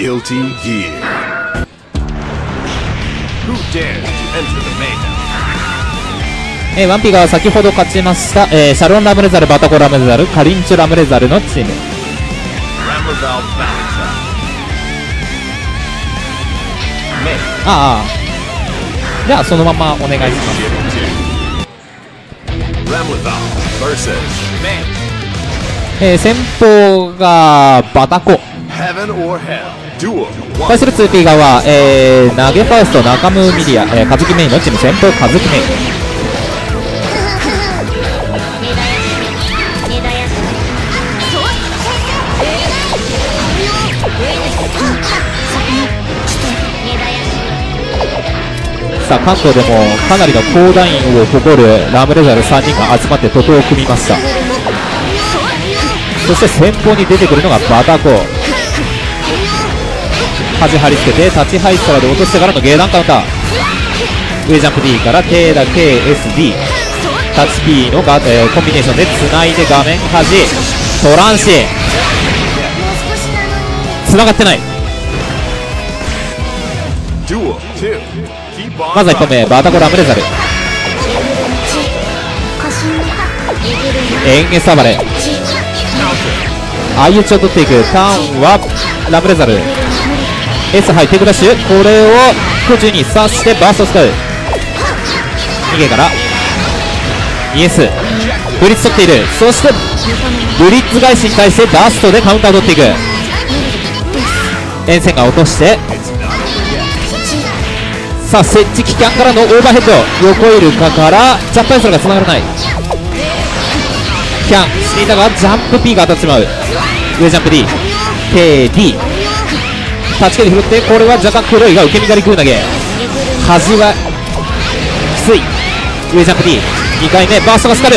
Guilty here ええー、ワンピが先ほど勝ちました、えー、シャロン・ラムレザルバタコ・ラムレザルカリンチュ・ラムレザルのチーム。ああ。じゃあそのままお願いします。えー、先頭がバタコ。対する 2P 側、えー、投げファースト、中ムミリア、えー、カズキメインのチーム、先方、カズキメイン。さあ、関東でもかなりの高団員を誇るラムレザル3人が集まって徒党を組みました。そして先方に出てくるのがバタコ。端張り付けて立ちハイスタラで落としてからのゲーダンカウンター上ジャンプ D から K だ KSD タッチ P のが、えーコンビネーションでつないで画面端トランシーつながってない。まずは1本目バタコラムレザル。エンゲサバレ。相打ちを取っていく。ターンはラムレザル。S ハイテクダッシュ。これを空中に刺してバースト使う。逃げからイエス。ブリッツ取っている。そしてブリッツ返しに対してバーストでカウンター取っていく。沿線が落として。さあ設置機関からのオーバーヘッド。横イルカからジャンプアイスラが繋がらない。キャン。していたがジャンプ P が当たってしまう。上ジャンプ DKD 立ち蹴り拾ってこれは若干黒いが受け身狩り食う投げ。端はきつい。上ジャンプ D2 回目バーストがスカル。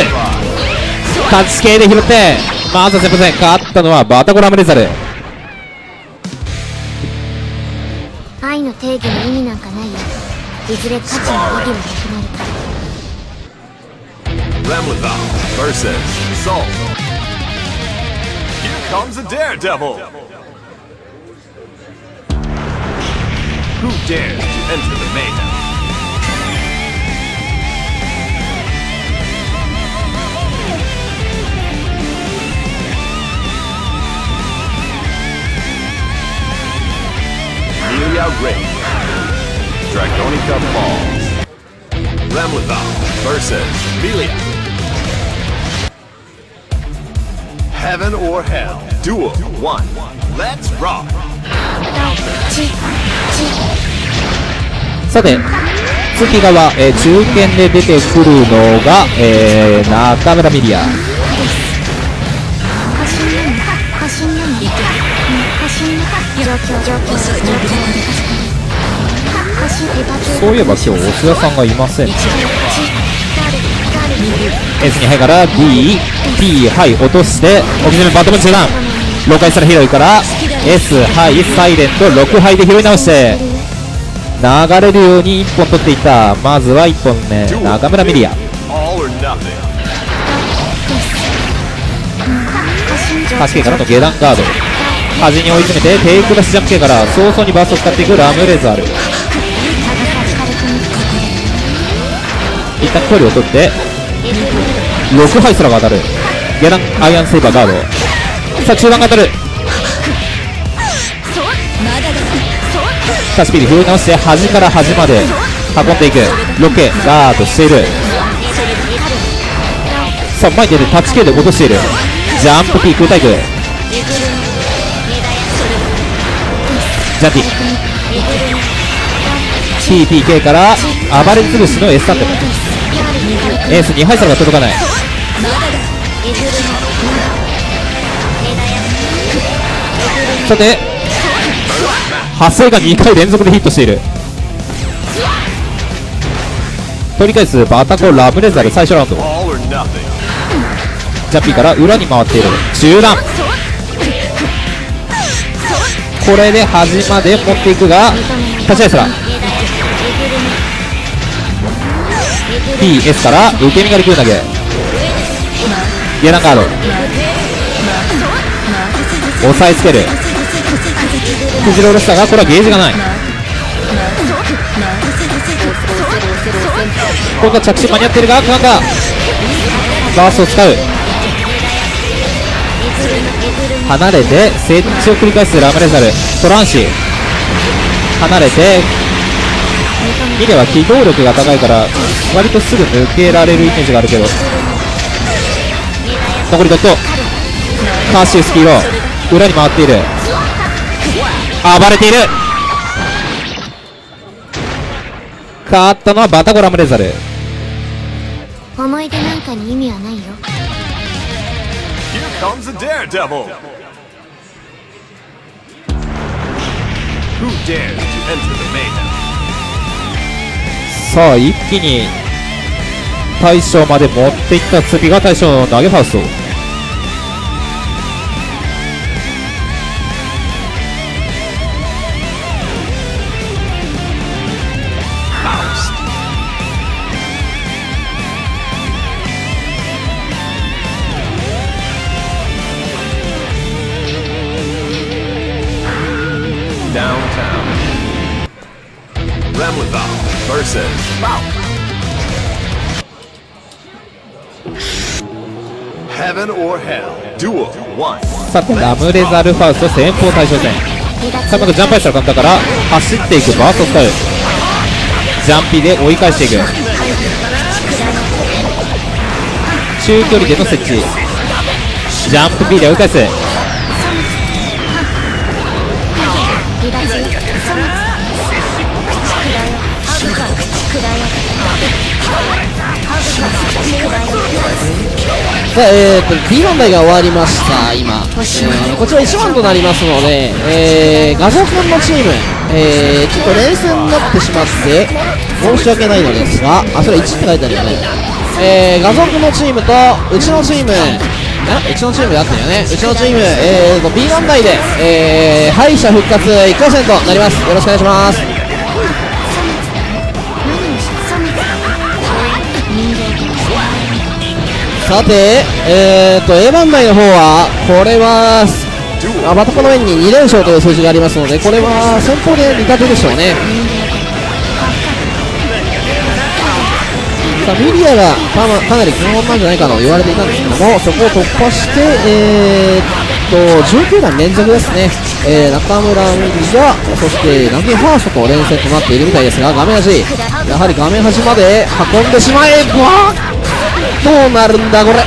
タッチ系で拾ってまずは先発戦勝ったのはバタコラムレザル。愛の定義に意味なんかないよ。いずれ価値の意義はなくなる。Ramlaval versus Soul. Here comes a daredevil. Who dares to enter the mayhem? Draconica Falls. Ramlaval versus Velia. Heaven or Hell. Duel 1. Let's rock. さて月側、えー中堅で出てくるのが、えー中村ミリア。そういえば今日お須田さんがいませんね。S に入から D、P、はい落として置き攻めバトム中段6回したら広いから S、はいサイレント6杯で拾い直して。流れるように1本取っていった。まずは1本目。中村ミリア。All or nothing. 8系からの下段ガード。端に追い詰めてテイクダッシュジャンプ系から早々にバーストを使っていくラムレザール。一旦距離を取って6ハイスラが当たる。下段アイアンセイバーガード。さあ中段が当たる。タッチピーで拾い直して端から端まで運んでいく。ロケガードしている。さあ前に出てタッチ系で落としている。ジャンプ P 空対空ジャンピ TPK から暴れ潰しの S タンデムエースにハイサルが届かない。さて発生が2回連続でヒットしている。取り返すバタコラブレザル最初ラウンド。ジャンピーから裏に回っている。中段。これで端まで持っていくが立ち合いすら。PS から受け身狩り食う投げ。ゲランガード。押さえつける。藤ロールしたがこれはゲージがない。ここは着地間に合ってるがなんかバーストを使う。離れて設置を繰り返すラムレザル。トランシー。離れてミレは機動力が高いから割とすぐ抜けられるイメージがあるけど。残りドット。カーシウスキーロー。裏に回っている。暴れている勝ったのはバタゴラムレザル思い出なんかに意味はないよ Here comes a daredevil! Who dares to enter the mayhem? さあ一気に大将まで持っていった次が大将の投げファースト Downtown. Ramlethal versus Faust. Heaven or Hell. Duel 1. さてラムレザルファースト先方対象戦さあまずジャンプアイしたら簡単から走っていくバーストを使うジャンピで追い返していく中距離での設置ジャンプ B で追い返すえーと、B 問題が終わりました、今。えーこちら1番となりますので、えー、画像君のチーム、えー、ちょっと連戦になってしまって、申し訳ないのですが、あ、それ1って書いてあるよね。えー、画像君のチームと、うちのチーム、えうちのチームであったよね。うちのチーム、えーと、B 問題で、えー、敗者復活1回戦となります。よろしくお願いします。さて、えーと、A 番台の方は、これは、あバタコの面に2連勝という数字がありますので、これは先方で見立てでしょうね。さあ、ミリアがかなかなり基本なんじゃないかと言われていたんですけども、そこを突破して、えーと、19段連続ですね。えー、中村ミリが、そして、ナギファーストと連戦となっているみたいですが、画面端、やはり画面端まで運んでしまえば、どうなるんだこれ。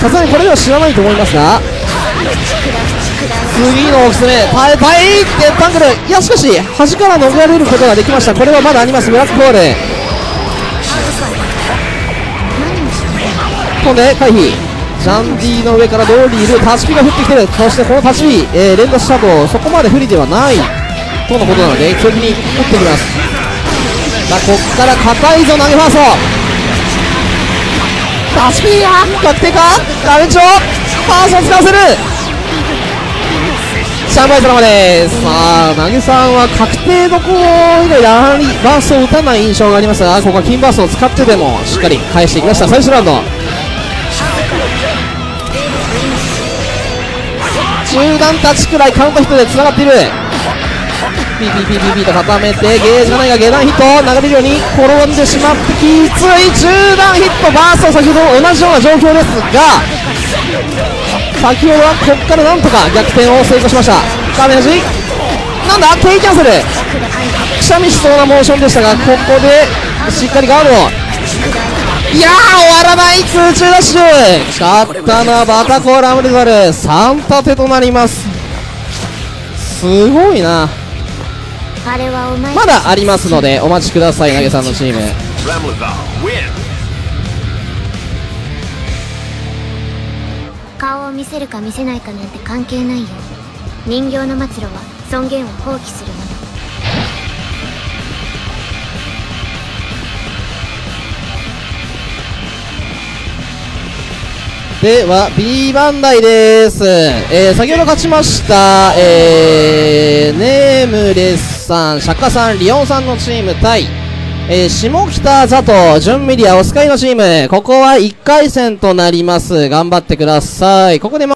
さすがにこれでは知らないと思いますが。次の大きさ目耐え耐えってタングルいやしかし端から逃れることができました。これはまだあります。ブラックホール。飛んで回避。ジャンディの上からドーリール。タチピが降ってきてる。そしてこのタチピ、えー連打した後そこまで不利ではない。とのことなので強気に打ってきます。さあこっから硬いぞ投げファースト。タチピや確定か画面上ファーストを使わせるシャンバイドラマです。さあ投げさんは確定どこ以外であまりバーストを打たない印象がありますがここは金バーストを使ってでもしっかり返していきました。最終ラウンド。中段タッチくらいカウントヒットでつながっている。ピピピピピと固めてゲージがないが下段ヒット流れるように転んでしまってきつい中段ヒットバースト先ほど同じような状況ですが先ほどはここからなんとか逆転を成功しました画面端なんだ K キャンセルくしゃみしそうなモーションでしたがここでしっかりガードいやー終わらない空中ダッシュ勝ったのはバタコラムレザル3立てとなりますすごいなまだありますのでお待ちください投げさんのチーム.顔を見せるか見せないかなんて関係ないよ。人形の末路は尊厳を放棄するもの。では B 番台です、えー先ほど勝ちました、えーネームレスさん釈迦さんリオンさんのチーム対、えー下北佐藤準ミリアオスカイのチーム。ここは1回戦となります。頑張ってください。ここで